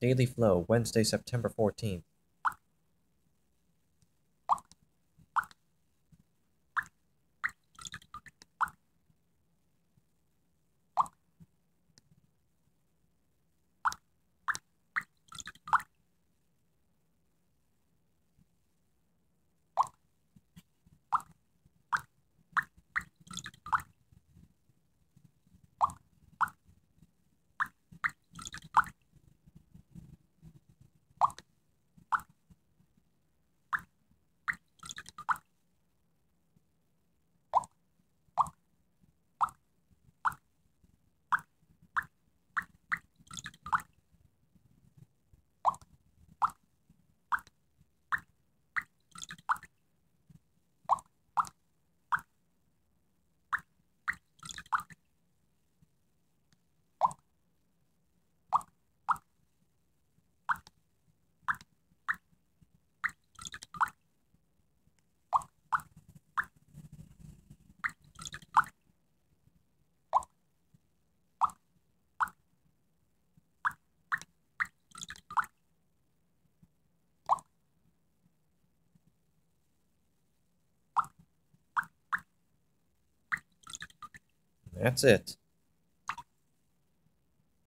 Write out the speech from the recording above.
Daily Flow, Wednesday, September 14th. That's it.